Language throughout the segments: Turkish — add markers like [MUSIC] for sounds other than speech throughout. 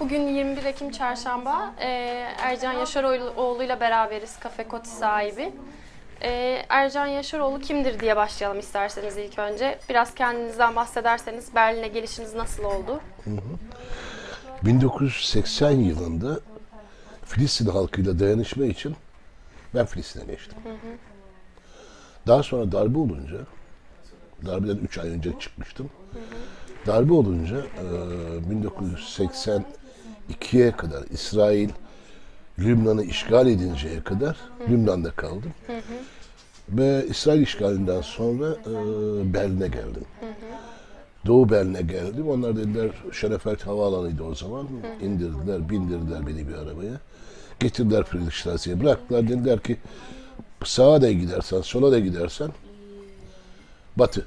Bugün 21 Ekim Çarşamba. Ee, Ercan Yaşaroğlu ile beraberiz Kafe Koti sahibi. Ee, Ercan Yaşaroğlu kimdir diye başlayalım isterseniz ilk önce. Biraz kendinizden bahsederseniz Berlin'e gelişiniz nasıl oldu? 1980 yılında Filistin halkıyla dayanışma için ben Filistin'e geçtim. Daha sonra darbe olunca, darbeden 3 ay önce çıkmıştım. Darbe olunca e, 1982'ye kadar İsrail Lübnan'ı işgal edinceye kadar Lübnan'da kaldım. Ve İsrail işgalinden sonra e, Berlin'e geldim. Doğu Berlin'e geldim. Onlar dediler Şerefelt Havaalanı'ydı o zaman. İndirdiler, bindirdiler beni bir arabaya. Getirdiler Friedrichstrasse'ye. Bıraktılar. Dediler ki sağa da gidersen, sola da gidersen batı.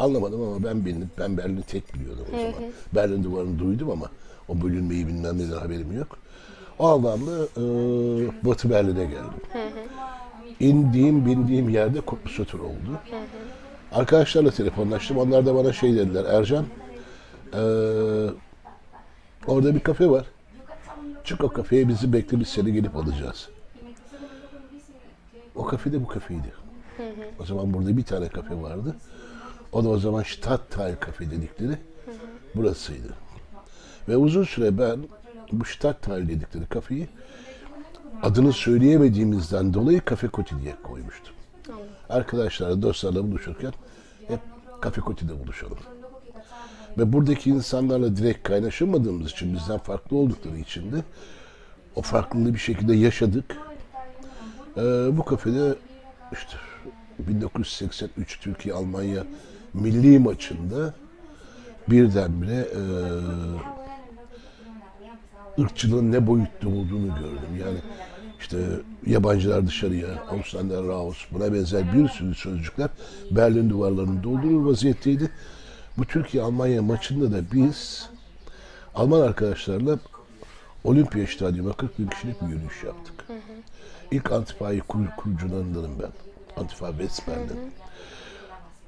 Anlamadım ama ben bindim. Ben Berlin'i tek biliyordum o zaman. Berlin duvarını duydum ama o bölünmeyi bilmem neden haberim yok. O anlamda e, Batı Berlin'e geldim. İndiğim, bindiğim yerde Sötür oldu. Arkadaşlarla telefonlaştım. Onlar da bana şey dediler. Ercan, eee, orada bir kafe var. Çık o kafeye bizi bekle biz seni gelip alacağız. O kafe de bu kafeydi. O zaman burada bir tane kafe vardı. O da o zaman Stadtteil kafe dedikleri burasıydı. Ve uzun süre ben bu Stadtteil dedikleri kafeyi adını söyleyemediğimizden dolayı Kafe Koti diye koymuştum. Arkadaşlarla, dostlarla buluşurken hep Kafe Koti'de buluşalım. Ve buradaki insanlarla direkt kaynaşamadığımız için, bizden farklı oldukları için de o farklılığı bir şekilde yaşadık. Ee, bu kafede işte 1983 Türkiye-Almanya milli maçında birdenbire e, ırkçılığın ne boyutta olduğunu gördüm. Yani işte yabancılar dışarıya, Avustralya Raus, buna benzer bir sürü sözcükler Berlin duvarlarını doldurur vaziyetteydi. Bu Türkiye-Almanya maçında da biz Alman arkadaşlarla Olimpiya Stadyumuna 40 bin kişilik bir yürüyüş yaptık. İlk Antifa'yı kur, kurucularındanım ben. Antifa West Berlin.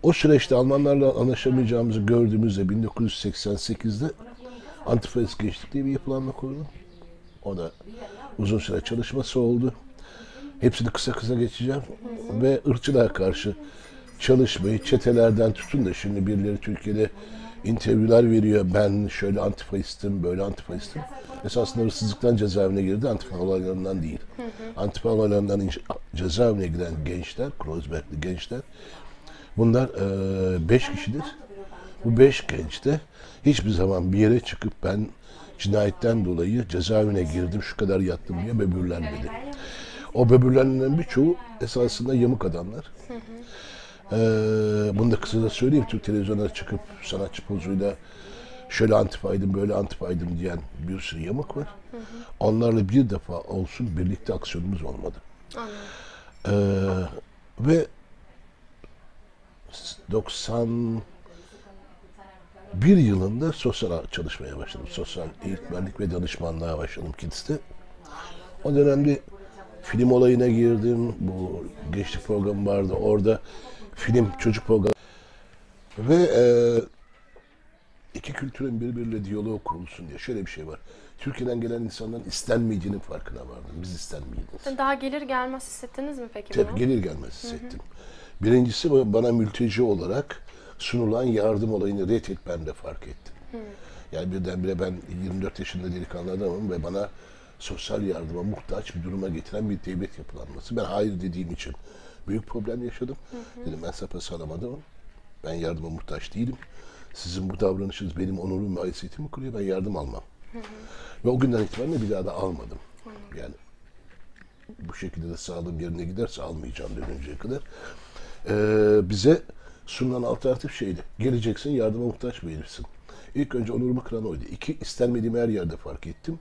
O süreçte Almanlarla anlaşamayacağımızı gördüğümüzde 1988'de Antifa Es Gençlik diye bir yapılanma kurdum. O da uzun süre çalışması oldu. Hepsini kısa kısa geçeceğim. Ve ırkçılığa karşı çalışmayı çetelerden tutun da şimdi birileri Türkiye'de interviewler veriyor. Ben şöyle antifaistim, böyle antifaistim. Esasında hırsızlıktan cezaevine girdi, antifa olaylarından değil. Antifa olaylarından cezaevine giren gençler, Kreuzberg'li gençler, bunlar eee, beş kişidir. Bu beş genç de hiçbir zaman bir yere çıkıp ben cinayetten dolayı cezaevine girdim, şu kadar yattım diye böbürlenmedi. O böbürlenenlerin birçoğu esasında yamuk adamlar. Ee, bunu da kısaca söyleyeyim. Türk televizyonlara çıkıp sanatçı pozuyla şöyle antifaydım, böyle antifaydım diyen bir sürü yamuk var. Onlarla bir defa olsun birlikte aksiyonumuz olmadı. Ee, ve 91 yılında sosyal çalışmaya başladım. Sosyal eğitmenlik ve danışmanlığa başladım Kids'te. O dönemde film olayına girdim. Bu gençlik programı vardı. Orada film, çocuk programı. Ve e, iki kültürün birbiriyle diyaloğu kurulsun diye şöyle bir şey var. Türkiye'den gelen insanların istenmeyeceğinin farkına vardım. Biz istenmeyiz. Daha gelir gelmez hissettiniz mi peki Tabii bunu? gelir gelmez hissettim. Birincisi bu- bana mülteci olarak sunulan yardım olayını ret ben de fark ettim. Yani birdenbire ben 24 yaşında delikanlı adamım ve bana sosyal yardıma muhtaç bir duruma getiren bir devlet yapılanması. Ben hayır dediğim için büyük problem yaşadım. Dedim ben sapasağlam. Ben yardıma muhtaç değilim. Sizin bu davranışınız benim onurum ve haysiyetimi kırıyor. Ben yardım almam. Ve o günden itibaren bir daha da almadım. Yani bu şekilde de sağlığım yerine giderse almayacağım dönünceye kadar. Ee, bize sunulan alternatif şeydi. Geleceksin yardıma muhtaç bir herifsin. İlk önce onurumu kıran oydu. İki, istenmediğim her yerde fark ettim.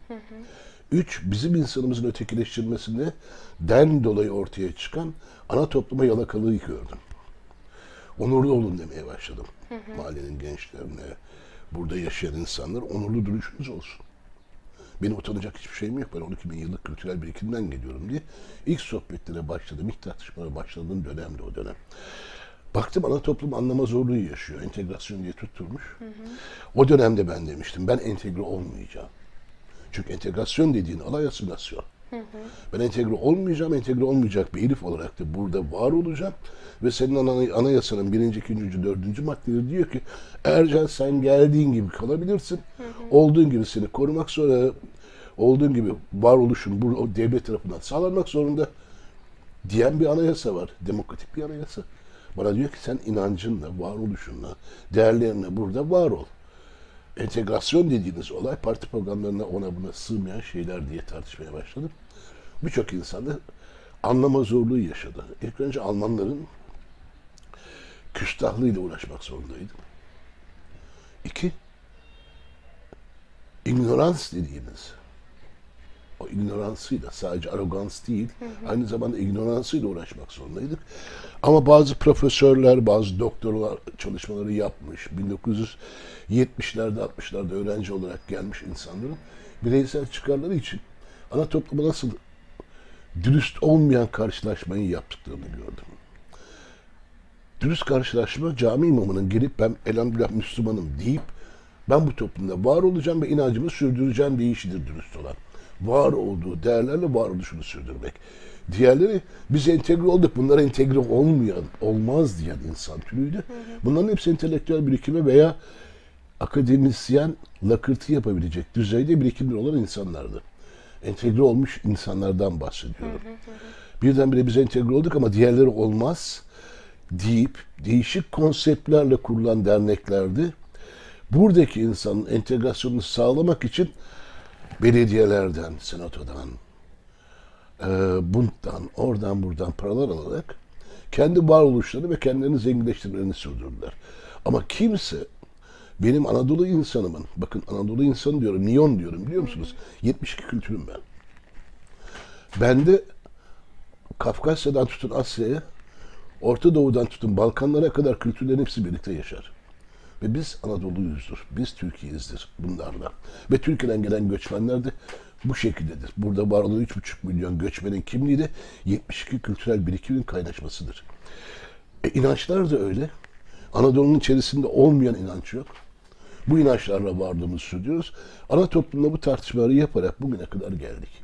Üç, bizim insanımızın ötekileştirilmesinde den dolayı ortaya çıkan ana topluma yalakalığı gördüm. Onurlu olun demeye başladım. Mahallenin gençlerine, burada yaşayan insanlar onurlu duruşunuz olsun. Benim utanacak hiçbir şeyim yok. Ben 12 bin yıllık kültürel birikimden geliyorum diye. ilk sohbetlere başladım, ilk tartışmalara başladığım dönemdi o dönem. Baktım ana toplum anlama zorluğu yaşıyor. Entegrasyon diye tutturmuş. O dönemde ben demiştim ben entegre olmayacağım. Çünkü entegrasyon dediğin alay asimilasyon. Ben entegre olmayacağım, entegre olmayacak bir herif olarak da burada var olacağım. Ve senin ana- anayasanın birinci, ikinci, dördüncü maddeleri diyor ki Ercan sen geldiğin gibi kalabilirsin. Olduğun gibi seni korumak sonra olduğun gibi varoluşun bu devlet tarafından sağlanmak zorunda diyen bir anayasa var. Demokratik bir anayasa. Bana diyor ki sen inancınla, varoluşunla, değerlerinle burada var ol. Entegrasyon dediğiniz olay parti programlarına ona buna sığmayan şeyler diye tartışmaya başladım. Birçok insan da anlama zorluğu yaşadı. İlk önce Almanların küstahlığıyla uğraşmak zorundaydım. İki, ignorans dediğimiz o ignoransıyla sadece arogans değil aynı zamanda ignoransıyla uğraşmak zorundaydık. Ama bazı profesörler, bazı doktorlar çalışmaları yapmış. 1970'lerde 60'larda öğrenci olarak gelmiş insanların bireysel çıkarları için ana topluma nasıl dürüst olmayan karşılaşmayı yaptıklarını gördüm. Dürüst karşılaşma cami imamının gelip ben elhamdülillah Müslümanım deyip ben bu toplumda var olacağım ve inancımı sürdüreceğim deyişidir dürüst olan. Var olduğu değerlerle varoluşunu sürdürmek. Diğerleri biz entegre olduk. Bunlar entegre olmayan, olmaz diyen insan türüydü. Bunların hepsi entelektüel birikimi veya akademisyen lakırtı yapabilecek düzeyde birikimli olan insanlardı. Entegre olmuş insanlardan bahsediyorum. Birdenbire biz entegre olduk ama diğerleri olmaz deyip değişik konseptlerle kurulan derneklerdi. Buradaki insanın entegrasyonunu sağlamak için belediyelerden, senatodan, e, bundan, oradan buradan paralar alarak kendi varoluşlarını ve kendilerini zenginleştirmelerini sürdürdüler. Ama kimse benim Anadolu insanımın, bakın Anadolu insanı diyorum, Niyon diyorum biliyor musunuz? 72 kültürüm ben. Bende Kafkasya'dan tutun Asya'ya, Orta Doğu'dan tutun Balkanlara kadar kültürlerin hepsi birlikte yaşar. Ve biz Anadolu'yuzdur. Biz Türkiye'yizdir bunlarla. Ve Türkiye'den gelen göçmenler de bu şekildedir. Burada var olan 3,5 milyon göçmenin kimliği de 72 kültürel birikimin kaynaşmasıdır. E, inançlar da öyle. Anadolu'nun içerisinde olmayan inanç yok. Bu inançlarla varlığımızı sürdürüyoruz. Ana toplumda bu tartışmaları yaparak bugüne kadar geldik.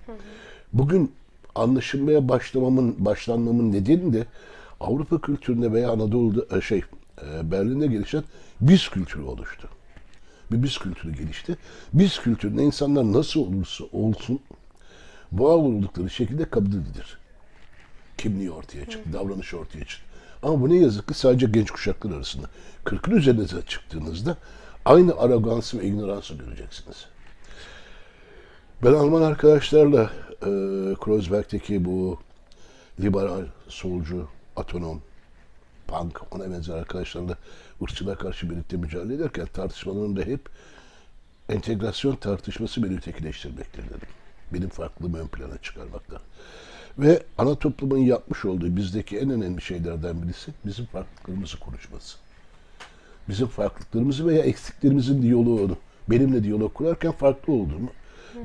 Bugün anlaşılmaya başlamamın, başlanmamın nedeni de Avrupa kültüründe veya Anadolu'da e, şey e, Berlin'de gelişen biz kültürü oluştu. Bir biz kültürü gelişti. Biz kültüründe insanlar nasıl olursa olsun var oldukları şekilde kabul edilir. Kimliği ortaya çıktı, davranışı ortaya çıktı. Ama bu ne yazık ki sadece genç kuşaklar arasında. 40'ın üzerinize çıktığınızda aynı arogansı ve ignoransı göreceksiniz. Ben Alman arkadaşlarla e, Kreuzberg'teki bu liberal, solcu, otonom, punk, ona benzer arkadaşlarla ırkçılığa karşı birlikte mücadele ederken tartışmalarında hep entegrasyon tartışması beni ötekileştirmektir dedim. Benim farklılığımı ön plana çıkarmakta. Ve ana toplumun yapmış olduğu bizdeki en önemli şeylerden birisi bizim farklılıklarımızı konuşması. Bizim farklılıklarımızı veya eksiklerimizin diyaloğunu, benimle diyalog kurarken farklı olduğumu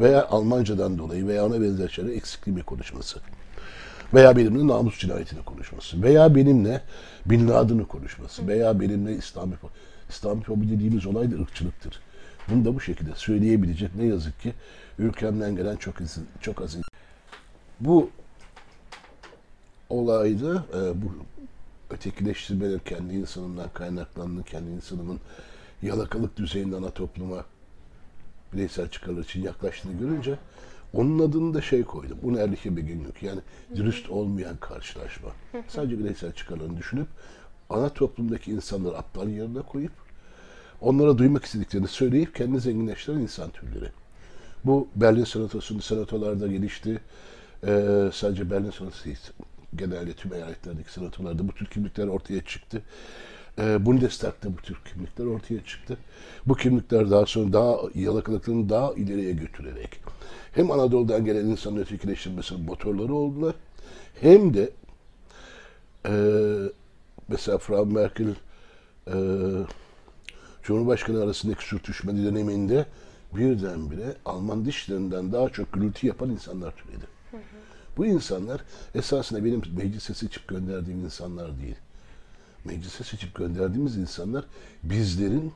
veya Almancadan dolayı veya ona benzer şeyler eksikliğimi konuşması veya benimle namus cinayetini konuşması veya benimle Bin Laden'ı konuşması veya benimle İslami İslami fobi dediğimiz olay da ırkçılıktır. Bunu da bu şekilde söyleyebilecek ne yazık ki ülkemden gelen çok az, çok az bu olayda e, bu ötekileştirmeler kendi insanından kaynaklandığını, kendi insanının yalakalık düzeyinden ana topluma bireysel çıkarlar için yaklaştığını görünce onun adını da şey koydum. Unerliche Begegnung. Yani dürüst olmayan karşılaşma. Sadece bireysel çıkarlarını düşünüp ana toplumdaki insanları aptal yerine koyup onlara duymak istediklerini söyleyip kendini zenginleştiren insan türleri. Bu Berlin Senatosu'nda senatolarda gelişti. Ee, sadece Berlin Senatosu değil. Genelde tüm eyaletlerdeki senatolarda bu tür kimlikler ortaya çıktı. Ee, Bundestag'da bu tür kimlikler ortaya çıktı. Bu kimlikler daha sonra daha yalakalıklarını daha ileriye götürerek hem Anadolu'dan gelen insanın ötekileştirmesinin motorları oldular hem de e, mesela Frau Merkel e, Cumhurbaşkanı arasındaki sürtüşme döneminde birdenbire Alman dişlerinden daha çok gürültü yapan insanlar türedi. Hı hı. Bu insanlar esasında benim meclise seçip gönderdiğim insanlar değil. Meclise seçip gönderdiğimiz insanlar bizlerin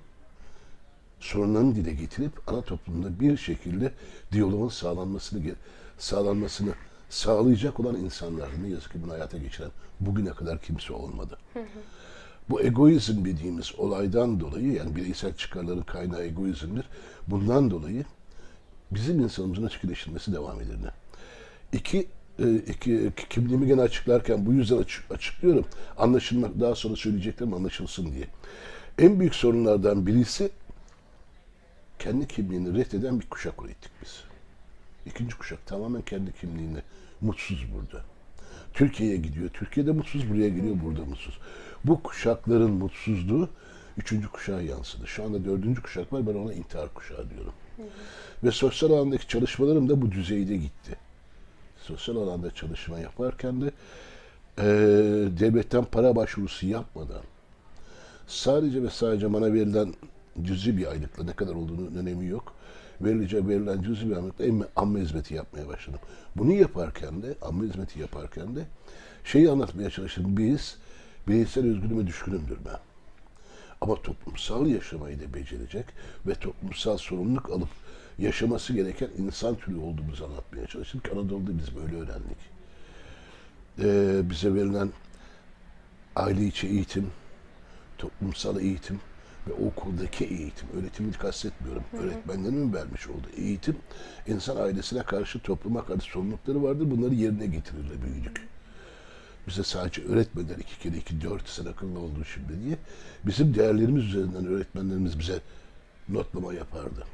sorunlarını dile getirip ana toplumda bir şekilde diyaloğun sağlanmasını sağlanmasını sağlayacak olan insanlar. Ne yazık ki bunu hayata geçiren bugüne kadar kimse olmadı. Bu egoizm dediğimiz olaydan dolayı yani bireysel çıkarların kaynağı egoizmdir. Bundan dolayı bizim insanımızın açıkleştirilmesi devam edilir. İki, e, kimliğimi gene açıklarken bu yüzden açık, açıklıyorum. Anlaşılmak, daha sonra söyleyeceklerim anlaşılsın diye. En büyük sorunlardan birisi kendi kimliğini reddeden bir kuşak ürettik biz. İkinci kuşak tamamen kendi kimliğine mutsuz burada. Türkiye'ye gidiyor. Türkiye'de mutsuz, buraya geliyor, burada mutsuz. Bu kuşakların mutsuzluğu üçüncü kuşağa yansıdı. Şu anda dördüncü kuşak var, ben ona intihar kuşağı diyorum. Ve sosyal alandaki çalışmalarım da bu düzeyde gitti. Sosyal alanda çalışma yaparken de eee, devletten para başvurusu yapmadan sadece ve sadece bana verilen cüzi bir aylıkla ne kadar olduğunun önemi yok. Verilecek verilen cüzi bir aylıkla emme- amme hizmeti yapmaya başladım. Bunu yaparken de, amme hizmeti yaparken de şeyi anlatmaya çalıştım. Biz, bireysel özgürlüğüme düşkünümdür ben. Ama toplumsal yaşamayı da becerecek ve toplumsal sorumluluk alıp yaşaması gereken insan türü olduğumuzu anlatmaya çalıştım ki Anadolu'da biz böyle öğrendik. Ee, bize verilen aile içi eğitim, toplumsal eğitim ve okuldaki eğitim, öğretimi kastetmiyorum. Öğretmenlerin vermiş olduğu eğitim, insan ailesine karşı, topluma karşı sorumlulukları vardır. Bunları yerine getirirle büyüdük. Bize sadece öğretmediler iki kere iki, dört sen akıllı oldun şimdi diye. Bizim değerlerimiz üzerinden öğretmenlerimiz bize notlama yapardı.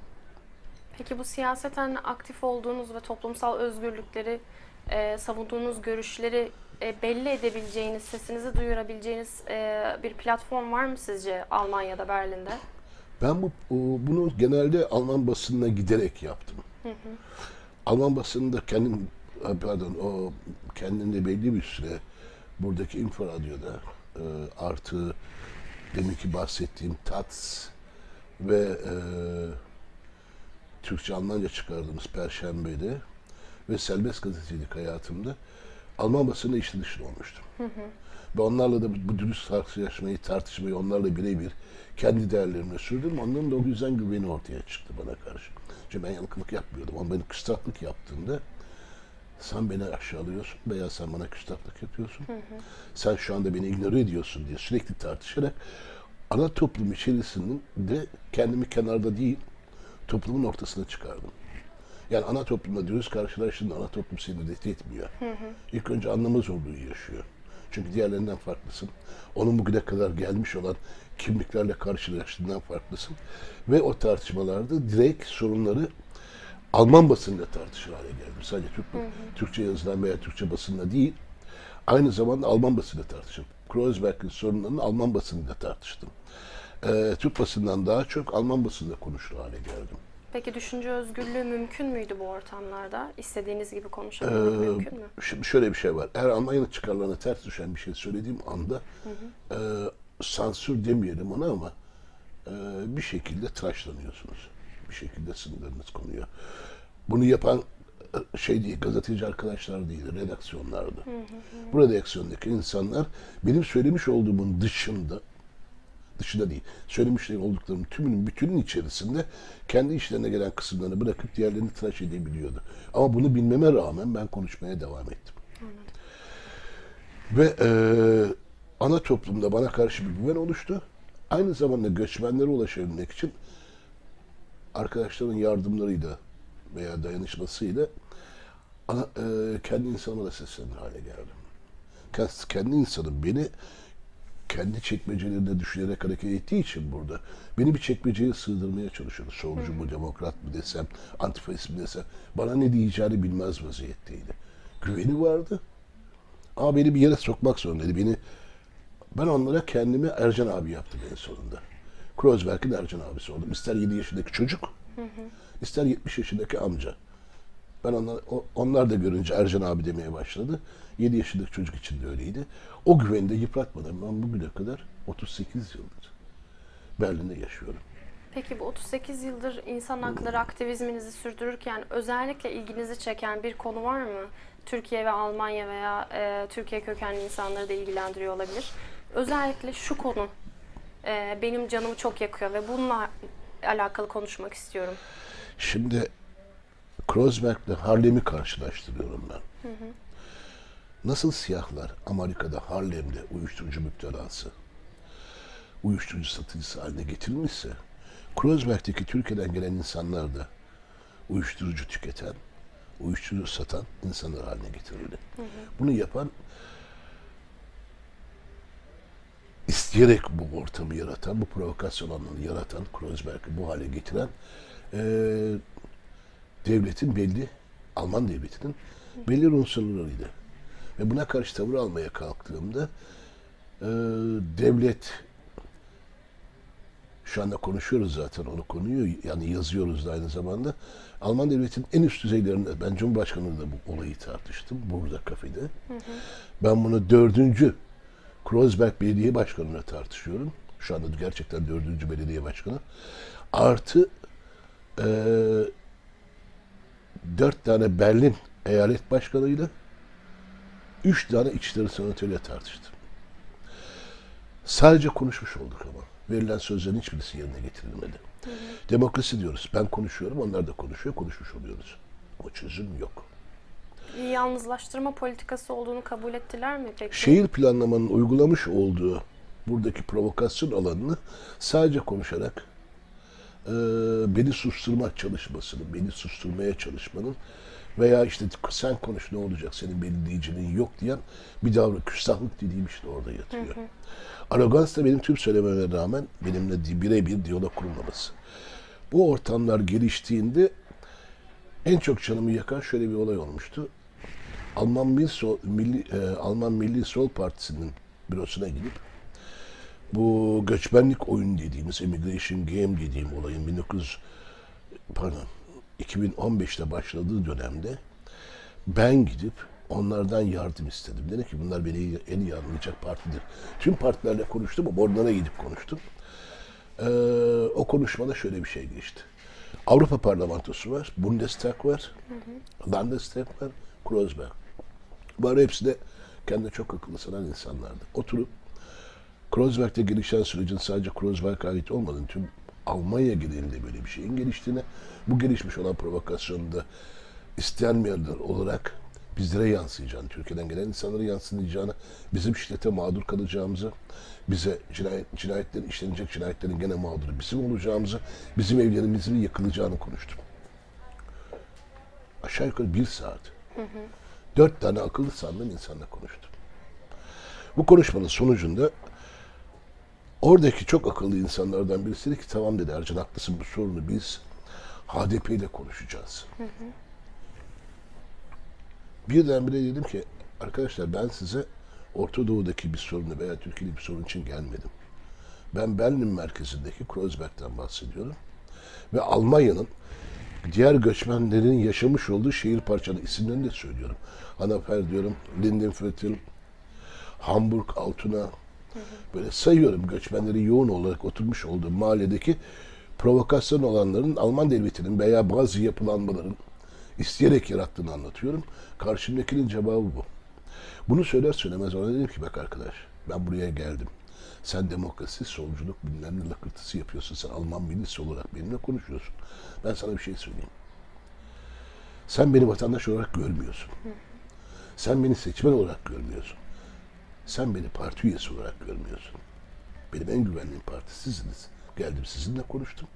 Peki bu siyaseten aktif olduğunuz ve toplumsal özgürlükleri e, savunduğunuz görüşleri e, belli edebileceğiniz, sesinizi duyurabileceğiniz e, bir platform var mı sizce Almanya'da, Berlin'de? Ben bu bunu genelde Alman basınına giderek yaptım. Alman basınında kendim ha, pardon o kendimde belli bir süre buradaki Info Radyo'da e, artı demin ki bahsettiğim TATS ve e, Türkçe Almanca çıkardığımız Perşembe'de ve serbest gazetecilik hayatımda Alman basını içli dışlı olmuştum. Ve onlarla da bu, dürüst tartışmayı, tartışmayı onlarla birebir kendi değerlerimle sürdüm. Onların da o yüzden güveni ortaya çıktı bana karşı. Çünkü ben yankılık yapmıyordum. Ama beni küstahlık yaptığında sen beni aşağılıyorsun veya sen bana küstahlık yapıyorsun. Sen şu anda beni ignore ediyorsun diye sürekli tartışarak ana toplum içerisinde kendimi kenarda değil toplumun ortasına çıkardım. Yani ana toplumla dürüst karşılaştığında ana toplum seni reddit etmiyor. İlk önce anlamaz olduğu yaşıyor. Çünkü diğerlerinden farklısın. Onun bugüne kadar gelmiş olan kimliklerle karşılaştığından farklısın. Ve o tartışmalarda direkt sorunları Alman basınıyla tartışır hale geldim. Sadece Türk, Türkçe yazılan veya Türkçe basınla değil, aynı zamanda Alman basınıyla tartıştım. Kreuzberg'in sorunlarını Alman basınıyla tartıştım. Ee, Türk basından daha çok Alman basınıyla konuşur hale geldim. Peki düşünce özgürlüğü mümkün müydü bu ortamlarda? İstediğiniz gibi konuşabilmek mümkün mü? Şimdi şöyle bir şey var. Eğer Almanya'nın çıkarlarına ters düşen bir şey söylediğim anda e, sansür demeyelim ona ama e, bir şekilde tıraşlanıyorsunuz. Bir şekilde sınırlarınız konuyor. Bunu yapan e, şey değil, gazeteci arkadaşlar değil, redaksiyonlardı. Bu redaksiyondaki insanlar benim söylemiş olduğumun dışında dışında değil. Söylemiş olduklarım tümünün bütünün içerisinde kendi işlerine gelen kısımlarını bırakıp diğerlerini tıraş edebiliyordu. Ama bunu bilmeme rağmen ben konuşmaya devam ettim. Ve e, ana toplumda bana karşı bir güven oluştu. Aynı zamanda göçmenlere ulaşabilmek için arkadaşların yardımlarıyla veya dayanışmasıyla ana, e, kendi insanıma da seslenir hale geldim. Kendi insanım beni kendi çekmecelerinde düşünerek hareket ettiği için burada beni bir çekmeceye sığdırmaya çalışıyordu. Solcu mu, demokrat mı desem, antifaşist mi desem bana ne diyeceğini bilmez vaziyetteydi. Güveni vardı ama beni bir yere sokmak zorundaydı. Beni ben onlara kendimi Ercan abi yaptım en sonunda. Kreuzberg'in Ercan abisi oldum. İster 7 yaşındaki çocuk, ister 70 yaşındaki amca. Ben onlar, onlar da görünce Ercan abi demeye başladı. 7 yaşındaki çocuk için de öyleydi. O güveni de yıpratmadan ben bugüne kadar 38 yıldır Berlin'de yaşıyorum. Peki bu 38 yıldır insan hakları aktivizminizi sürdürürken özellikle ilginizi çeken bir konu var mı? Türkiye ve Almanya veya e, Türkiye kökenli insanları da ilgilendiriyor olabilir. özellikle şu konu e, benim canımı çok yakıyor ve bununla alakalı konuşmak istiyorum. Şimdi Kreuzberg'le Harlem'i karşılaştırıyorum ben. Nasıl siyahlar Amerika'da Harlem'de uyuşturucu müptelası, uyuşturucu satıcısı haline getirilmişse, Kreuzberg'deki Türkiye'den gelen insanlar da uyuşturucu tüketen, uyuşturucu satan insanlar haline getirildi. Bunu yapan isteyerek bu ortamı yaratan, bu provokasyon alanını yaratan, Kreuzberg'i bu hale getiren eee, devletin belli, Alman devletinin belli unsurlarıydı. Ve buna karşı tavır almaya kalktığımda eee, devlet şu anda konuşuyoruz zaten onu konuyu yani yazıyoruz da aynı zamanda. Alman devletinin en üst düzeylerinde ben Cumhurbaşkanı'yla da bu olayı tartıştım burada kafede. Ben bunu dördüncü Kreuzberg Belediye Başkanı'na tartışıyorum. Şu anda gerçekten dördüncü belediye başkanı. Artı eee, dört tane Berlin eyalet başkanıyla üç tane İçişleri Senatörüyle tartıştım. Sadece konuşmuş olduk ama. Verilen sözlerin hiçbirisi yerine getirilmedi. Demokrasi diyoruz. Ben konuşuyorum, onlar da konuşuyor, konuşmuş oluyoruz. O çözüm yok. Yalnızlaştırma politikası olduğunu kabul ettiler mi peki? Şehir planlamanın uygulamış olduğu buradaki provokasyon alanını sadece konuşarak eee, beni susturmak çalışmasının, beni susturmaya çalışmanın veya işte sen konuş ne olacak senin belirleyicinin yok diyen bir davran küstahlık dediğim işte orada yatıyor. Arogans da benim tüm söylememe rağmen benimle birebir diyalog kurmaması. Bu ortamlar geliştiğinde en çok canımı yakan şöyle bir olay olmuştu. Alman Milli Sol, Milli, e, Alman Milli Sol Partisi'nin bürosuna gidip bu göçmenlik oyun dediğimiz, immigration game dediğim olayın 1900 pardon 2015'te başladığı dönemde ben gidip onlardan yardım istedim. Dedim ki bunlar beni en iyi anlayacak partidir. Tüm partilerle konuştum ama onlara gidip konuştum. Ee, o konuşmada şöyle bir şey geçti. Avrupa Parlamentosu var, Bundestag var, Landestag var, Kreuzberg. Bunlar hepsi de kendine çok akıllı sanan insanlardı. Oturup Kreuzberg'de gelişen sürecin sadece Kreuzberg'e ait olmadığını, tüm Almanya genelinde böyle bir şeyin geliştiğini, bu gelişmiş olan provokasyonda istenmeyenler olarak bizlere yansıyacağını, Türkiye'den gelen insanlara yansıyacağını, bizim şiddete mağdur kalacağımızı, bize cinayet, cinayetlerin işlenecek cinayetlerin gene mağduru bizim olacağımızı, bizim evlerimizin yıkılacağını konuştum. Aşağı yukarı bir saat. Dört tane akıllı sandığım insanla konuştum. Bu konuşmanın sonucunda oradaki çok akıllı insanlardan birisi dedi ki tamam dedi Ercan haklısın bu sorunu biz HDP ile konuşacağız. Birdenbire dedim ki arkadaşlar ben size Orta Doğu'daki bir sorunu veya Türkiye'de bir sorun için gelmedim. Ben Berlin merkezindeki Kreuzberg'den bahsediyorum. Ve Almanya'nın diğer göçmenlerin yaşamış olduğu şehir parçaları isimlerini de söylüyorum. Hannover diyorum, Lindenviertel, Hamburg, Altona, böyle sayıyorum göçmenlerin yoğun olarak oturmuş olduğu mahalledeki provokasyon olanların Alman devletinin veya bazı yapılanmaların isteyerek yarattığını anlatıyorum. Karşımdakinin cevabı bu. Bunu söyler söylemez ona dedim ki bak arkadaş ben buraya geldim. Sen demokrasi, solculuk bilmem ne lakırtısı yapıyorsun. Sen Alman millisi olarak benimle konuşuyorsun. Ben sana bir şey söyleyeyim. Sen beni vatandaş olarak görmüyorsun. Sen beni seçmen olarak görmüyorsun. Sen beni parti üyesi olarak görmüyorsun. Benim en güvendiğim parti sizsiniz. Geldim sizinle konuştum.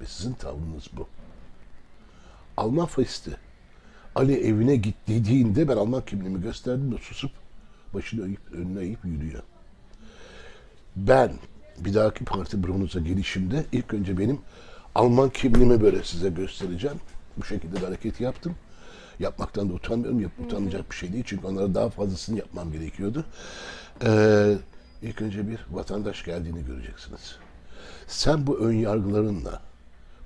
Ve sizin tavrınız bu. Alman faşisti Ali evine git dediğinde ben Alman kimliğimi gösterdim de susup başını eğip, önüne eğip yürüyor. Ben bir dahaki parti büronuza gelişimde ilk önce benim Alman kimliğimi böyle size göstereceğim. Bu şekilde hareket yaptım. Yapmaktan da utanmıyorum. Yap, utanacak bir şey değil. Çünkü onlara daha fazlasını yapmam gerekiyordu. Ee, ilk önce bir vatandaş geldiğini göreceksiniz. Sen bu ön yargılarınla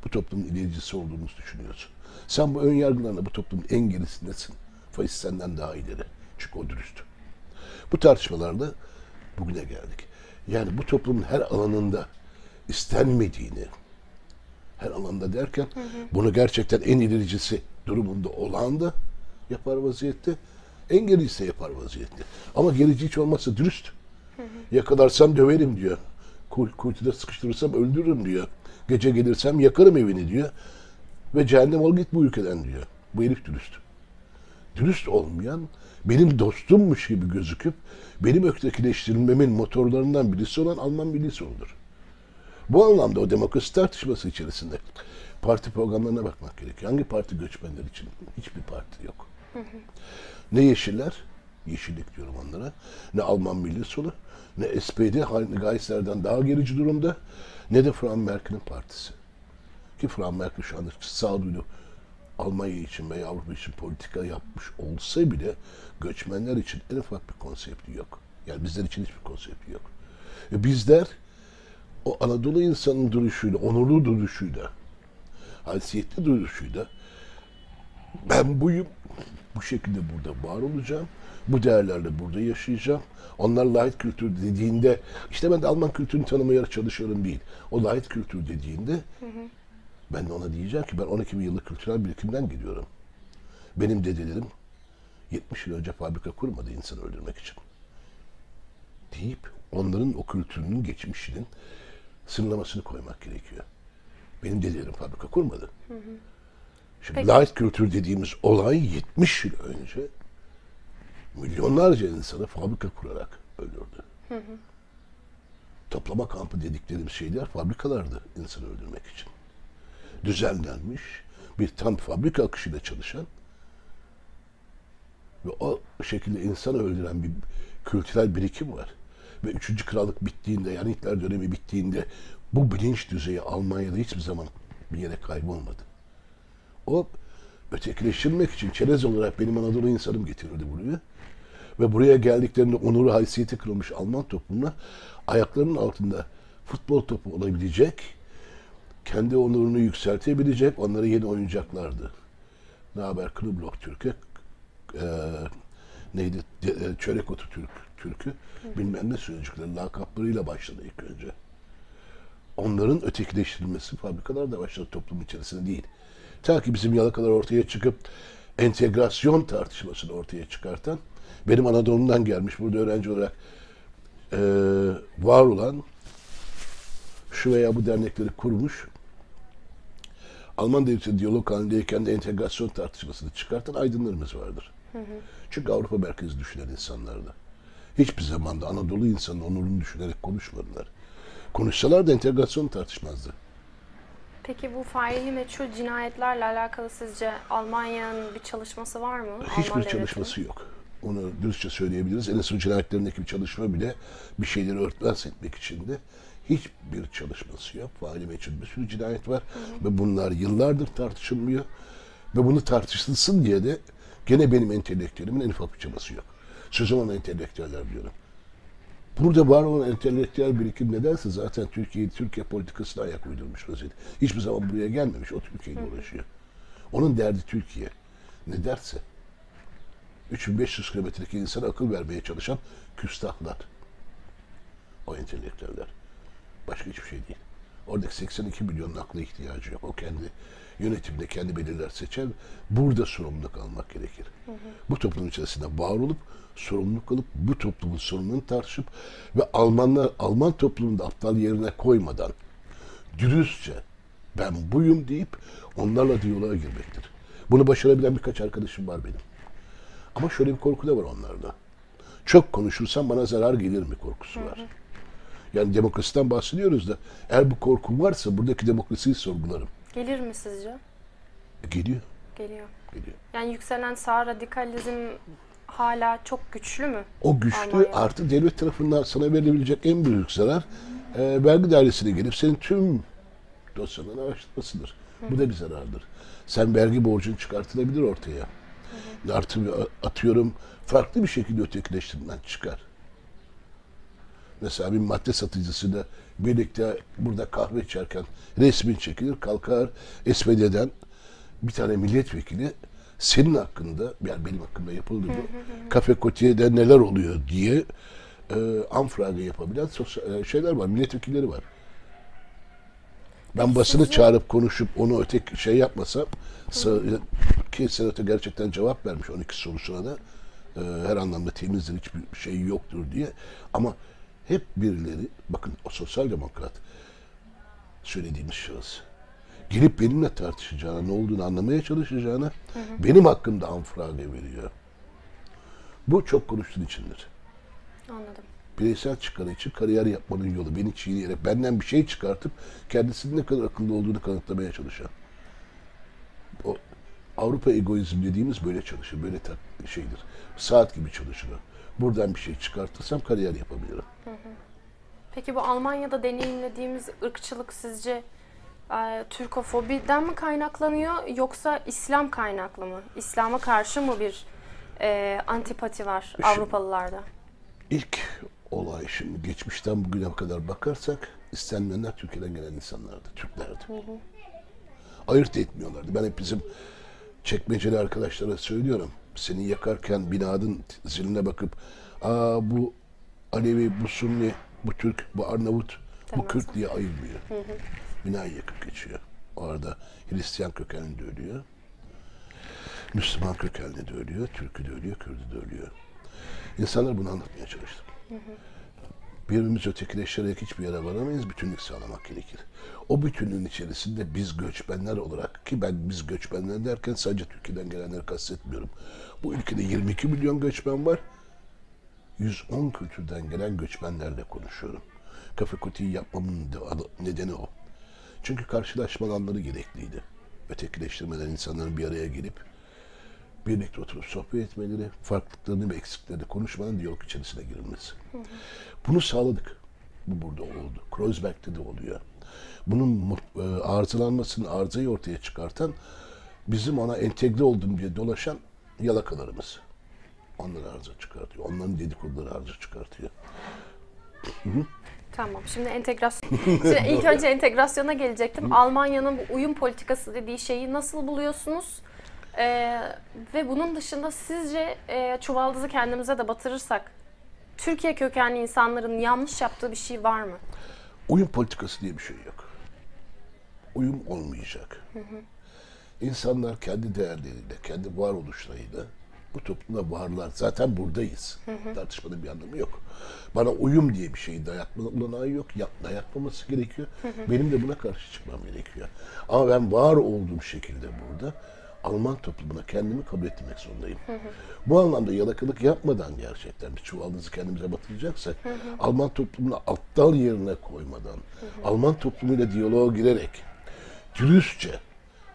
bu toplumun ilericisi olduğumuzu düşünüyorsun. Sen bu ön yargılarla bu toplumun en gerisindesin. Faşist senden daha ileri. Çünkü o dürüst. Bu tartışmalarda bugüne geldik. Yani bu toplumun her alanında istenmediğini, her alanda derken bunu gerçekten en ilericisi durumunda olan da yapar vaziyette, en gerisi yapar vaziyette. Ama gerici hiç olmazsa dürüst. Yakalarsam döverim diyor. Kuy- Kuytuda sıkıştırırsam öldürürüm diyor. Gece gelirsem yakarım evini diyor. Ve cehennem ol git bu ülkeden diyor. Bu herif dürüst. Dürüst olmayan, benim dostummuş gibi gözüküp benim ötekileştirilmemin motorlarından birisi olan Alman Milli Solu'dur. Bu anlamda o demokrasi tartışması içerisinde parti programlarına bakmak gerekiyor. Hangi parti göçmenler için? Hiçbir parti yok. Ne Yeşiller, Yeşillik diyorum onlara, ne Alman Milli Solu, ne SPD, Geisler'den daha gerici durumda, ne de Frank Merkel'in partisi. Ki Frank Merkel şu anda sağduyulu Almanya için veya Avrupa için politika yapmış olsa bile göçmenler için en ufak bir konsepti yok. Yani bizler için hiçbir konsepti yok. Ve bizler o Anadolu insanın duruşuyla, onurlu duruşuyla, haysiyetli duruşuyla ben buyum, bu şekilde burada var olacağım, bu değerlerle burada yaşayacağım. Onlar light kültür dediğinde, işte ben de Alman kültürünü tanımaya çalışıyorum değil. O light kültür dediğinde ben de ona diyeceğim ki ben 12 bin yıllık kültürel birikimden geliyorum. Benim dedelerim 70 yıl önce fabrika kurmadı insan öldürmek için. Deyip onların o kültürünün geçmişinin sınırlamasını koymak gerekiyor. Benim dedelerim fabrika kurmadı. Şimdi Peki. light kültür dediğimiz olay 70 yıl önce milyonlarca insanı fabrika kurarak öldürdü. Toplama kampı dediklerimiz şeyler fabrikalardı insanı öldürmek için. Düzenlenmiş bir tam fabrika akışıyla çalışan ve o şekilde insanı öldüren bir kültürel birikim var. Ve 3. Krallık bittiğinde yani Hitler dönemi bittiğinde bu bilinç düzeyi Almanya'da hiçbir zaman bir yere kaybolmadı. O ötekileştirmek için çerez olarak benim Anadolu insanım getirirdi buraya. Ve buraya geldiklerinde onuru haysiyeti kırılmış Alman toplumuna ayaklarının altında futbol topu olabilecek, kendi onurunu yükseltebilecek, onlara yeni oyuncaklardı. Ne haber Kılıblok Türk'ü, eee, neydi, De- e, Çörek Otu Türk, Türk'ü, bilmem ne sözcükleri, lakaplarıyla başladı ilk önce. Onların ötekileştirilmesi fabrikalarda başladı toplum içerisinde değil. Ta ki bizim yalakalar ortaya çıkıp entegrasyon tartışmasını ortaya çıkartan benim Anadolu'dan gelmiş burada öğrenci olarak eee, var olan şu veya bu dernekleri kurmuş Alman devleti diyalog halindeyken de entegrasyon tartışmasını çıkartan aydınlarımız vardır. Çünkü Avrupa merkezi düşünen insanlardı. Hiçbir zaman da Anadolu insanın onurunu düşünerek konuşmadılar. Konuşsalar da entegrasyon tartışmazdı. Peki bu faili meçhul cinayetlerle alakalı sizce Almanya'nın bir çalışması var mı? Alman Hiçbir devletinin? çalışması yok. Onu dürüstçe söyleyebiliriz. En son cinayetlerindeki bir çalışma bile bir şeyleri örtbas etmek için de hiçbir çalışması yok. Faali meçhul bir sürü cinayet var. Ve bunlar yıllardır tartışılmıyor. Ve bunu tartışılsın diye de gene benim entelektüelimin en ufak bir çabası yok. Sözüm ona entelektüeller diyorum. Burada var olan entelektüel birikim nedense zaten Türkiye Türkiye politikasına ayak uydurmuş vaziyette. Hiçbir zaman buraya gelmemiş. O Türkiye'yle uğraşıyor. Onun derdi Türkiye. Ne derse. 3500 kilometredeki insana akıl vermeye çalışan küstahlar. O entelektüeller. Başka hiçbir şey değil. Oradaki 82 milyonun akla ihtiyacı yok. O kendi yönetimde kendi belirler seçer. Burada sorumluluk almak gerekir. Bu toplum içerisinde var olup sorumluluk alıp bu toplumun sorununu tartışıp ve Almanlar Alman toplumunu da aptal yerine koymadan dürüstçe ben buyum deyip onlarla diyaloğa girmektir. Bunu başarabilen birkaç arkadaşım var benim. Ama şöyle bir korku da var onlarda. Çok konuşursam bana zarar gelir mi korkusu var. Yani demokrasiden bahsediyoruz da eğer bu korku varsa buradaki demokrasiyi sorgularım. Gelir mi sizce? Geliyor, Geliyor. geliyor. Yani yükselen sağ radikalizm hala çok güçlü mü? O güçlü Almanya'da. artı devlet tarafından sana verilebilecek en büyük zarar e, vergi dairesine gelip senin tüm dosyalarını araştırmasıdır. Bu da bir zarardır. Sen vergi borcun çıkartılabilir ortaya. Artı atıyorum farklı bir şekilde ötekileştirmen çıkar. Mesela bir madde satıcısıyla birlikte burada kahve içerken resmin çekilir, kalkar. SPD'den bir tane milletvekili senin hakkında, yani benim hakkımda yapıldı bu, kafe kotiye'de neler oluyor? diye e, anfrage yapabilen sosyal, e, şeyler var, milletvekilleri var. Ben basını çağırıp konuşup onu ötek şey yapmasam sa- ki senatör gerçekten cevap vermiş 12 sorusuna da e, her anlamda temizdir hiçbir şey yoktur diye. Ama hep birileri, bakın o sosyal demokrat söylediğimiz şahıs, gelip benimle tartışacağına, ne olduğunu anlamaya çalışacağına, benim hakkımda anfrage veriyor. Bu çok konuştuğun içindir. Anladım. Bireysel çıkarı için kariyer yapmanın yolu. Beni çiğneyerek benden bir şey çıkartıp kendisinin ne kadar akıllı olduğunu kanıtlamaya çalışan. O Avrupa egoizm dediğimiz böyle çalışır. Böyle şeydir. Saat gibi çalışır. Buradan bir şey çıkartırsam kariyer yapabilirim. Peki bu Almanya'da deneyimlediğimiz ırkçılık sizce e, Türkofobiden mi kaynaklanıyor yoksa İslam kaynaklı mı? İslam'a karşı mı bir e, antipati var Avrupalılarda? İlk olay şimdi geçmişten bugüne kadar bakarsak istenmeyenler Türkiye'den gelen insanlardı, Türklerdi. Ayırt etmiyorlardı. Ben hep bizim çekmeceli arkadaşlara söylüyorum. Seni yakarken binanın ziline bakıp Aa bu Alevi, bu Sunni, bu Türk, bu Arnavut, bu Demez. Kürt diye ayırmıyor. Binayı yakıp geçiyor. Orada Hristiyan kökenli de ölüyor. Müslüman kökenli de ölüyor, Türk'ü de ölüyor, Kürt'ü de ölüyor. İnsanlara bunu anlatmaya çalıştım. Birbirimizi ötekileştirerek hiçbir yere varamayız, bütünlük sağlamak gerekir. O bütünlüğün içerisinde biz göçmenler olarak, ki ben biz göçmenler derken sadece Türkiye'den gelenleri kastetmiyorum. Bu ülkede 22 milyon göçmen var. 110 kültürden gelen göçmenlerle konuşuyorum. Kafe Kuti'yi yapmamın nedeni o. Çünkü karşılaşma alanları gerekliydi. Ötekileştirmeden insanların bir araya gelip birlikte oturup sohbet etmeleri, farklılıklarını ve eksiklerini konuşmanın diyalog içerisine girilmesi. Bunu sağladık. Bu burada oldu. Kreuzberg'de de oluyor. Bunun e, arızalanmasını, arızayı ortaya çıkartan bizim ona entegre oldum diye dolaşan yalakalarımız. Onlar arıza çıkartıyor. Onların dedikoduları arıza çıkartıyor. Tamam. Şimdi entegrasyon. [LAUGHS] Şimdi ilk önce entegrasyona gelecektim. Almanya'nın bu uyum politikası dediği şeyi nasıl buluyorsunuz? Ee, ve bunun dışında sizce e, çuvaldızı kendimize de batırırsak Türkiye kökenli insanların yanlış yaptığı bir şey var mı? Uyum politikası diye bir şey yok. Uyum olmayacak. İnsanlar kendi değerleriyle, kendi varoluşlarıyla bu toplumda varlar. Zaten buradayız. Tartışmanın bir anlamı yok. Bana uyum diye bir şeyi dayatma olanağı yok. Yap, dayatmaması gerekiyor. Benim de buna karşı çıkmam gerekiyor. Ama ben var olduğum şekilde burada Alman toplumuna kendimi kabul ettirmek zorundayım. Bu anlamda yalakalık yapmadan gerçekten bir çuvaldızı kendimize batıracaksak Alman toplumunu aptal yerine koymadan Alman toplumuyla diyaloğa girerek dürüstçe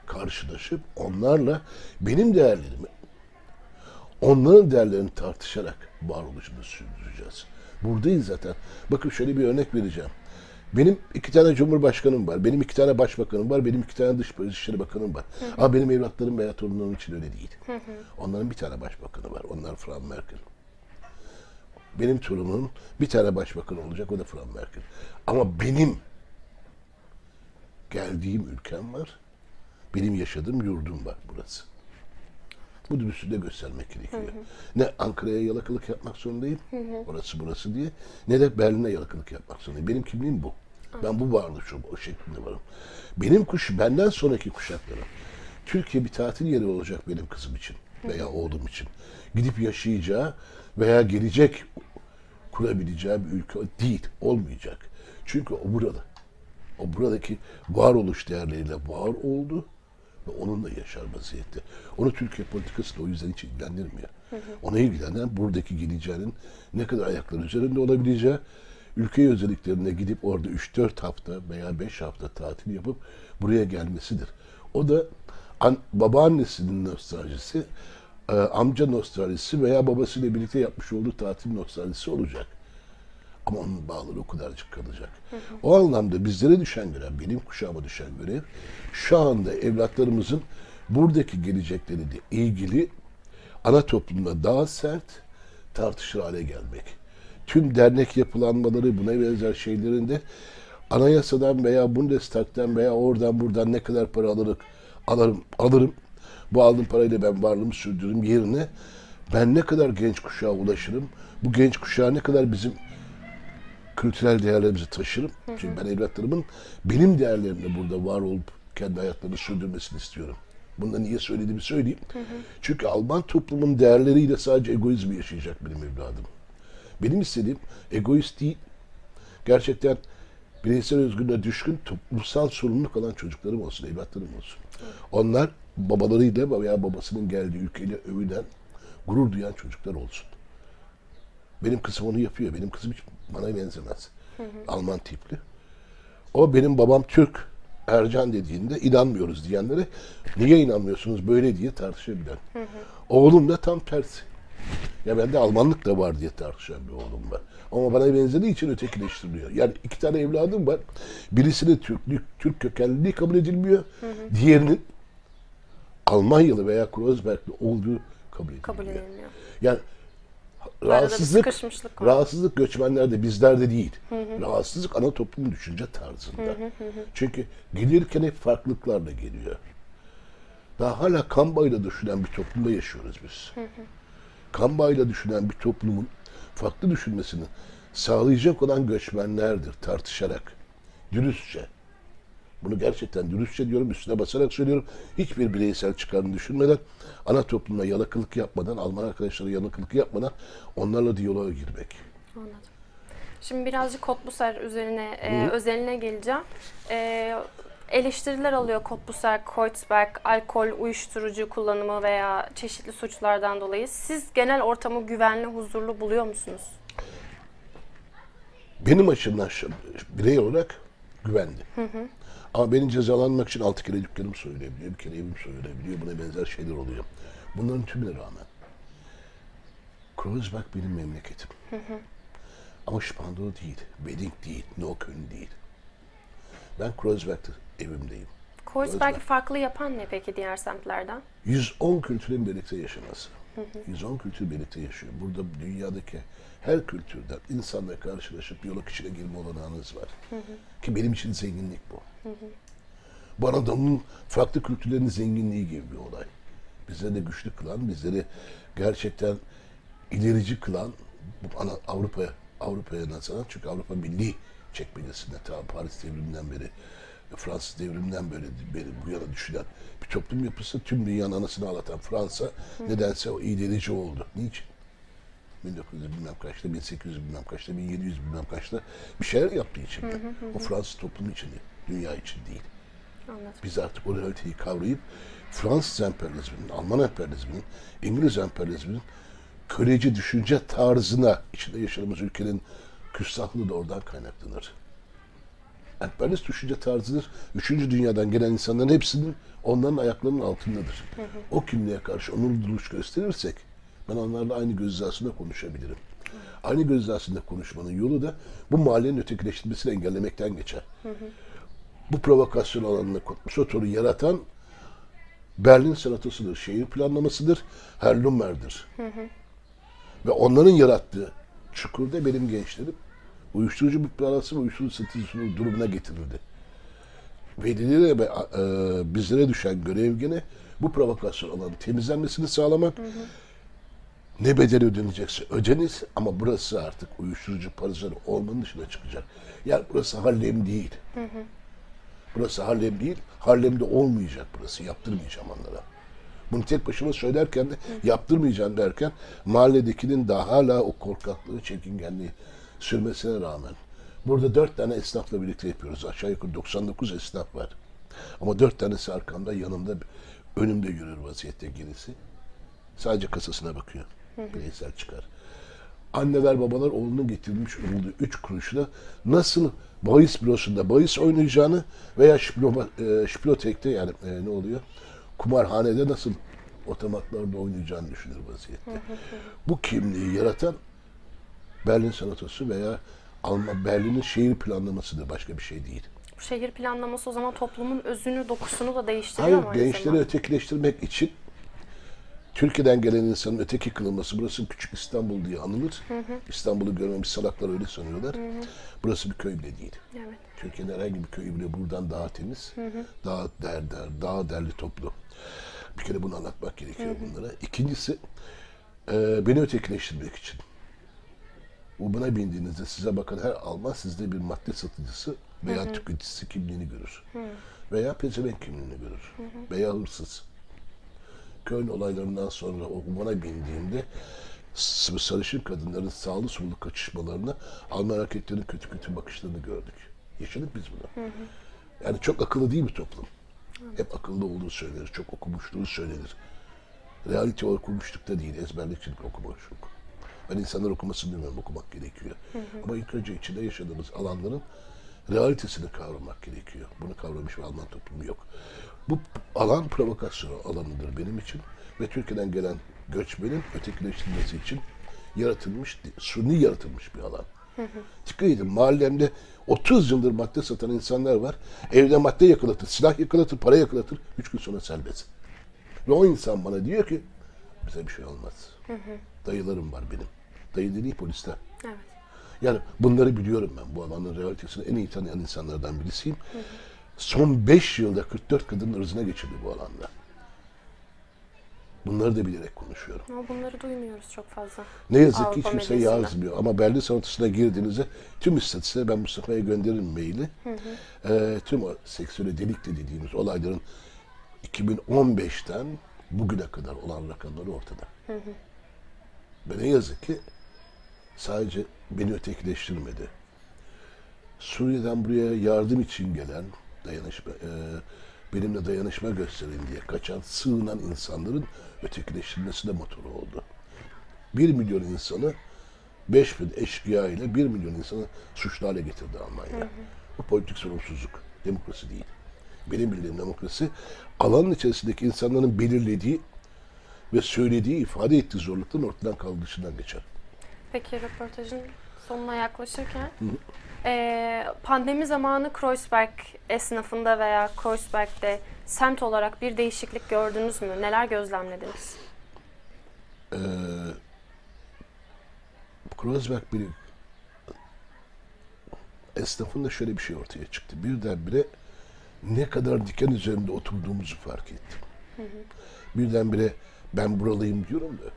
karşılaşıp onlarla benim değerlerimi onların değerlerini tartışarak varoluşunu sürdüreceğiz. Buradayız zaten. Bakın şöyle bir örnek vereceğim. Benim iki tane cumhurbaşkanım var, benim iki tane başbakanım var, benim iki tane dış dışişleri bakanım var. Ama benim evlatlarım veya torunlarım için öyle değil. Onların bir tane başbakanı var, onlar Frank Merkel. Benim torunumun bir tane başbakan olacak, o da Frank Merkel. Ama benim geldiğim ülkem var, benim yaşadığım yurdum var burası. Bu dürüstlüğü de göstermek gerekiyor. Ne Ankara'ya yalakalık yapmak zorundayım, orası burası diye, ne de Berlin'e yalakalık yapmak zorundayım. Benim kimliğim bu. Ben bu varoluşum, o şeklinde varım. Benim kuş, benden sonraki kuşaklara, Türkiye bir tatil yeri olacak benim kızım için veya oğlum için. Gidip yaşayacağı veya gelecek kurabileceği bir ülke değil, olmayacak. Çünkü o burada. O buradaki varoluş değerleriyle var oldu ve onunla yaşar vaziyette. Onu Türkiye politikası da o yüzden hiç ilgilendirmiyor. Ona ilgilenen buradaki geleceğinin ne kadar ayaklar üzerinde olabileceği, ülke özelliklerine gidip orada 3-4 hafta veya 5 hafta tatil yapıp buraya gelmesidir. O da an, babaannesinin nostaljisi, e, amca nostaljisi veya babasıyla birlikte yapmış olduğu tatil nostaljisi olacak. Ama onun bağları o kadarcık kalacak. O anlamda bizlere düşen görev, benim kuşağıma düşen görev, şu anda evlatlarımızın buradaki gelecekleriyle ilgili ana toplumda daha sert tartışır hale gelmek. Tüm dernek yapılanmaları, buna benzer şeylerin de anayasadan veya Bundestag'dan veya oradan buradan ne kadar para alırım, alırım, alırım. Bu aldığım parayla ben varlığımı sürdürürüm yerine ben ne kadar genç kuşağa ulaşırım, bu genç kuşağa ne kadar bizim kültürel değerlerimizi taşırım. Çünkü ben evlatlarımın benim değerlerimle burada var olup kendi hayatlarını sürdürmesini istiyorum. Bunu da niye söylediğimi söyleyeyim. Çünkü Alman toplumun değerleriyle sadece egoizmi yaşayacak benim evladım. Benim istediğim egoist değil, gerçekten bireysel özgürlüğe düşkün, toplumsal sorumluluk alan çocuklarım olsun, evlatlarım olsun. Onlar babalarıyla veya babasının geldiği ülkeyle övünen, gurur duyan çocuklar olsun. Benim kızım onu yapıyor. Benim kızım hiç bana benzemez. Alman tipli. O benim babam Türk, Ercan dediğinde inanmıyoruz diyenlere niye inanmıyorsunuz böyle diye tartışabilen. Oğlum da tam tersi. Ya bende Almanlık da var diye tartışan bir oğlum var. Ama bana benzediği için ötekileştiriliyor. Yani iki tane evladım var. Birisinin Türklük, Türk kökenliliği kabul edilmiyor. Diğerinin Almanyalı veya Kreuzbergli olduğu kabul edilmiyor. Kabul edilmiyor. Yani rahatsızlık, rahatsızlık göçmenlerde bizlerde değil. Rahatsızlık ana toplumun düşünce tarzında. Çünkü gelirken hep farklılıklarla geliyor. Daha hala kan bağıyla düşünen bir toplumda yaşıyoruz biz. Kan bağıyla düşünen bir toplumun farklı düşünmesini sağlayacak olan göçmenlerdir tartışarak. Dürüstçe. Bunu gerçekten dürüstçe diyorum, üstüne basarak söylüyorum. Hiçbir bireysel çıkarını düşünmeden, ana toplumla yalakalık yapmadan, Alman arkadaşlara yalakalık yapmadan onlarla diyaloğa girmek. Anladım. Şimdi birazcık Kotbuser üzerine, e, özeline geleceğim. E, eleştiriler alıyor Kotbuser, Kreuzberg, alkol, uyuşturucu kullanımı veya çeşitli suçlardan dolayı. Siz genel ortamı güvenli, huzurlu buluyor musunuz? Benim açımdan birey olarak güvendi. Ama benim cezalanmak için altı kere dükkanım soyulabiliyor, bir kere evim soyulabiliyor, buna benzer şeyler oluyor. Bunların tümüne rağmen Kreuzberg benim memleketim. Ama Spandau değil, Wedding değil, Neukölln değil. Ben Kreuzberg'te evimdeyim. Kreuzberg'i farklı yapan ne peki diğer semtlerden? 110 kültürün birlikte yaşaması. 110 kültür birlikte yaşıyor. Burada dünyadaki her kültürden insanla karşılaşıp diyalog içine girme olanağınız var. Ki benim için zenginlik bu. Bu Anadolu'nun farklı kültürlerin zenginliği gibi bir olay. Bizleri de güçlü kılan, bizleri gerçekten ilerici kılan Avrupa'ya Avrupa'ya nazaran çünkü Avrupa milli çekmecesinde ta Paris devriminden beri Fransız devriminden beri, beri bu yana düşünen bir toplum yapısı tüm dünyanın anasını ağlatan Fransa nedense o ilerici oldu. Niçin? 1900 bilmem kaçta, 1800 bilmem kaçta, 1700 bilmem kaçta bir şeyler yaptığı için. de. O Fransız toplumu için değil, dünya için değil. Anladım. Biz artık o realiteyi kavrayıp Fransız emperyalizminin, Alman emperyalizminin, İngiliz emperyalizminin köleci düşünce tarzına içinde yaşadığımız ülkenin küstahlığı da oradan kaynaklanır. Emperyalist düşünce tarzıdır. Üçüncü dünyadan gelen insanların hepsinin onların ayaklarının altındadır. O kimliğe karşı onur duruş gösterirsek ben onlarla aynı göz hizasında konuşabilirim. Aynı göz hizasında konuşmanın yolu da bu mahallenin ötekileştirilmesini engellemekten geçer bu provokasyon alanını Sotor'u yaratan Berlin senatosıdır, şehir planlamasıdır, Herlummer'dir. Ve onların yarattığı çukurda benim gençlerim uyuşturucu bir parası ve uyuşturucu satıcısının durumuna getirildi. Velilere ve e, bizlere düşen görev gene bu provokasyon alanı temizlenmesini sağlamak. Ne bedeli ödenecekse ödeniz ama burası artık uyuşturucu parasları olmanın dışına çıkacak. Yani burası Harlem değil. Burası Harlem değil. Harlem'de olmayacak burası. Yaptırmayacağım onlara. Bunu tek başıma söylerken de yaptırmayacağım derken mahalledekinin daha hala o korkaklığı, çekingenliği sürmesine rağmen burada dört tane esnafla birlikte yapıyoruz. Aşağı yukarı 99 esnaf var. Ama dört tanesi arkamda, yanımda, önümde yürür vaziyette gerisi. Sadece kasasına bakıyor. Bireysel çıkar anneler babalar oğlunun getirilmiş olduğu üç kuruşla nasıl bahis bürosunda bahis oynayacağını veya şiplo, e, şiplotekte yani e, ne oluyor? Kumarhanede nasıl otomatlarda oynayacağını düşünür vaziyette. Bu kimliği yaratan Berlin Senatosu veya Alman Berlin'in şehir planlamasıdır. Başka bir şey değil. Bu şehir planlaması o zaman toplumun özünü, dokusunu da değiştiriyor mu Hayır, gençleri ötekileştirmek için Türkiye'den gelen insanın öteki kılınması, burası küçük İstanbul diye anılır. İstanbul'u görmemiş salaklar öyle sanıyorlar. Burası bir köy bile değil. Evet. Türkiye'nin herhangi bir köyü bile buradan daha temiz, daha der, der, daha derli toplu. Bir kere bunu anlatmak gerekiyor bunlara. İkincisi, e, beni ötekileştirmek için. Bu buna bindiğinizde size bakan her Alman sizde bir madde satıcısı veya tüketicisi kimliğini görür. Veya pezevenk kimliğini görür. Veya hırsız. Köln olaylarından sonra o bana bindiğimde sarışın kadınların sağlı sollu kaçışmalarını, Alman erkeklerin kötü kötü bakışlarını gördük. Yaşadık biz bunu. Yani çok akıllı değil bir toplum. Hep akıllı olduğu söylenir, çok okumuşluğu söylenir. Realite okumuşluk da değil, ezberlikçilik okumuşluk. Ben insanlar okumasını bilmiyorum, okumak gerekiyor. Ama ilk önce içinde yaşadığımız alanların realitesini kavramak gerekiyor. Bunu kavramış bir Alman toplumu yok. Bu alan provokasyon alanıdır benim için ve Türkiye'den gelen göçmenin ötekileştirilmesi için yaratılmış, suni yaratılmış bir alan. Dikkat edin mahallemde 30 yıldır madde satan insanlar var. Evde madde yakalatır, silah yakalatır, para yakalatır. Üç gün sonra serbest. Ve o insan bana diyor ki bize bir şey olmaz. Dayılarım var benim. Dayı dediği polisler. Evet. Yani bunları biliyorum ben. Bu alanın realitesini en iyi tanıyan insanlardan birisiyim. Son 5 yılda 44 kadının ırzına geçildi bu alanda. Bunları da bilerek konuşuyorum. Ama bunları duymuyoruz çok fazla. Ne yazık ki Avrupa hiç kimse medyasında. yazmıyor. Ama Berlin Sanatı'na girdiğinizde tüm istatistiğe ben Mustafa'ya gönderirim maili. Ee, tüm o seksüel delikle dediğimiz olayların 2015'ten bugüne kadar olan rakamları ortada. Ve ne yazık ki sadece beni ötekileştirmedi. Suriye'den buraya yardım için gelen, dayanışma, e, benimle dayanışma gösterin diye kaçan, sığınan insanların ötekileştirilmesi de motoru oldu. 1 milyon insanı 5 bin eşkıya ile 1 milyon insanı suçlu hale getirdi Almanya. Bu politik sorumsuzluk, demokrasi değil. Benim bildiğim demokrasi alanın içerisindeki insanların belirlediği ve söylediği, ifade ettiği zorlukların ortadan kaldırışından geçer. Peki röportajın sonuna yaklaşırken eee, pandemi zamanı Kreuzberg esnafında veya Kreuzberg'de semt olarak bir değişiklik gördünüz mü? Neler gözlemlediniz? Ee, Kreuzberg bir esnafında şöyle bir şey ortaya çıktı. Birdenbire ne kadar diken üzerinde oturduğumuzu fark ettim. Birdenbire ben buralıyım diyorum da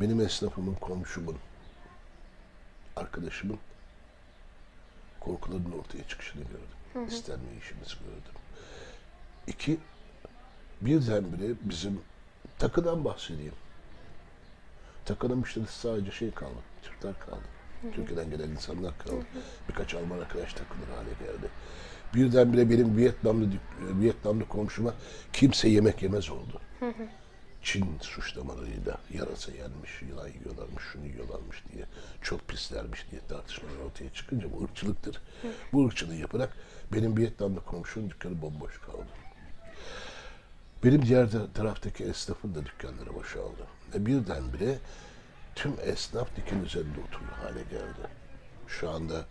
benim esnafımın, komşumun, arkadaşımın korkularının ortaya çıkışını gördüm. İstenmeyişimizi gördüm. İki, birdenbire bizim takıdan bahsedeyim. Takının müşterisi sadece şey kaldı, Türkler kaldı. Türkiye'den gelen insanlar kaldı. Birkaç Alman arkadaş takılır hale geldi. Birdenbire benim Vietnamlı, Vietnamlı komşuma kimse yemek yemez oldu. Çin suçlamalarıyla yarasa yenmiş, yılan yiyorlarmış, şunu yiyorlarmış diye, çok pislermiş diye tartışmalar ortaya çıkınca bu ırkçılıktır. Bu ırkçılığı yaparak benim Vietnamlı komşunun dükkanı bomboş kaldı. Benim diğer ta- taraftaki esnafın da dükkanları boşaldı. Ve birdenbire tüm esnaf diken üzerinde oturur hale geldi. Şu anda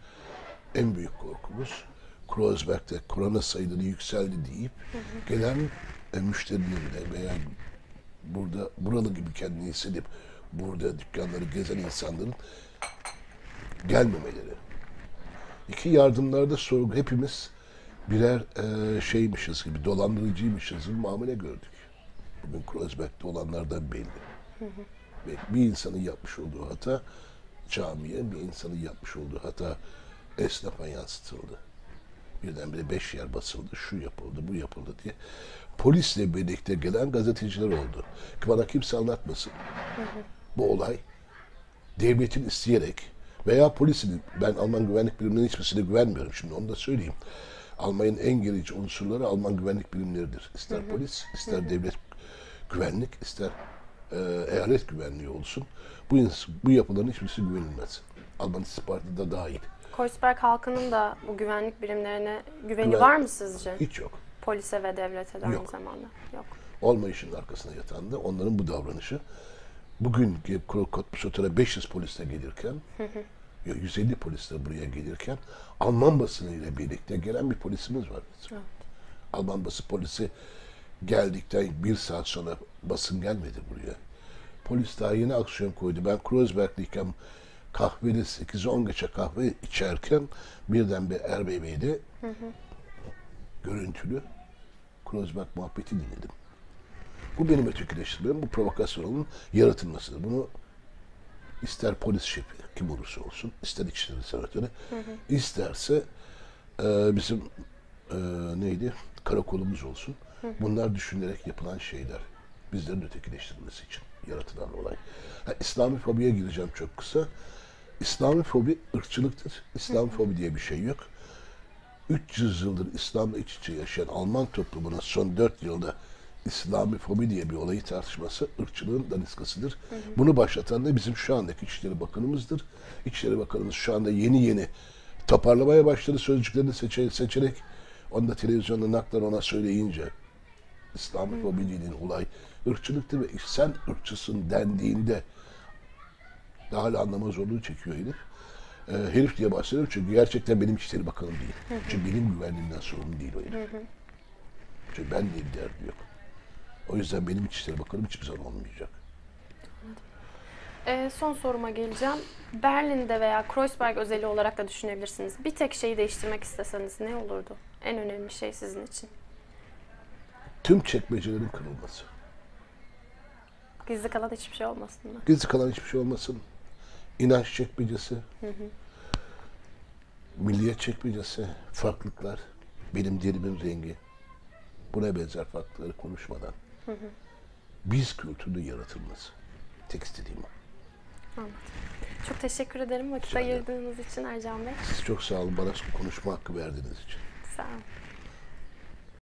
en büyük korkumuz Kreuzberg'de korona sayıları yükseldi deyip gelen e, müşterilerin de veya burada buralı gibi kendini hissedip burada dükkanları gezen insanların gelmemeleri. İki yardımlarda sorgu hepimiz birer e, şeymişiz gibi, dolandırıcıymışız gibi muamele gördük. Bugün Kreuzberg'de olanlardan belli. Ve bir insanın yapmış olduğu hata camiye, bir insanın yapmış olduğu hata esnafa yansıtıldı. Birdenbire beş yer basıldı, şu yapıldı, bu yapıldı diye. Polisle birlikte gelen gazeteciler oldu. Ki Bana kimse anlatmasın. Bu olay devletin isteyerek veya polisin, ben Alman güvenlik birimlerinin hiçbirisine güvenmiyorum şimdi onu da söyleyeyim. Almanya'nın en gerici unsurları Alman güvenlik birimleridir. İster polis, ister devlet güvenlik, ister e, eyalet güvenliği olsun. Bu, bu yapıların hiçbirisi güvenilmez. Alman istihbaratı da dahil. Kreuzberg halkının da bu güvenlik birimlerine güveni Güven- var mı sizce? Hiç yok. Polise ve devlete de aynı Yok. zamanda. Yok. olmayışın arkasına yatan da onların bu davranışı. Bugün Kotbusot'a 500 polisle gelirken, ya 150 polisle buraya gelirken Alman basınıyla birlikte gelen bir polisimiz var. bizim. Alman bası polisi geldikten bir saat sonra basın gelmedi buraya. Polis daha yeni aksiyon koydu. Ben Kreuzberg'liyken kahvede 8'e 10 geçe kahve içerken birden bir Erbey Bey'de görüntülü Kreuzberg muhabbeti dinledim. Bu benim ötekileştirmem, bu provokasyonun yaratılmasıdır. Bunu ister polis şefi, kim olursa olsun, ister İçişleri Senatörü, isterse e, bizim e, neydi, karakolumuz olsun. Bunlar düşünülerek yapılan şeyler. Bizlerin ötekileştirilmesi için yaratılan olay. Ha, İslami fobiye gireceğim çok kısa. İslami fobi ırkçılıktır. İslami fobi diye bir şey yok. 300 yıldır İslam'la iç içe yaşayan Alman toplumunun son 4 yılda İslami fobi diye bir olayı tartışması ırkçılığın daniskasıdır. Bunu başlatan da bizim şu andaki İçişleri Bakanımızdır. İçişleri Bakanımız şu anda yeni yeni toparlamaya başladı sözcüklerini seçe- seçerek. Onu da televizyonda naklen ona söyleyince İslami fobi dediğin olay ırkçılıktır ve sen ırkçısın dendiğinde daha hala anlama zorluğu çekiyor herif. Ee, herif diye bahsediyorum çünkü gerçekten benim İçişleri Bakanım değil. Çünkü benim güvenliğimden sorumlu değil o herif. Çünkü benimle bir derdi yok. O yüzden benim İçişleri Bakanım hiçbir zaman olmayacak. Ee, son soruma geleceğim. Berlin'de veya Kreuzberg özeli olarak da düşünebilirsiniz. Bir tek şeyi değiştirmek isteseniz ne olurdu? En önemli şey sizin için. Tüm çekmecelerin kırılması. Gizli kalan hiçbir şey olmasın mı? Gizli kalan hiçbir şey olmasın. İnanç çekmecesi, milliyet çekmecesi, farklılıklar, benim derimin rengi, buna benzer farklılıkları konuşmadan biz kültürünün yaratılması. Tek istediğim o. Anladım. Çok teşekkür ederim vakit Rica ayırdığınız için Ercan Bey. Siz çok sağ olun bana konuşma hakkı verdiğiniz için. Sağ olun.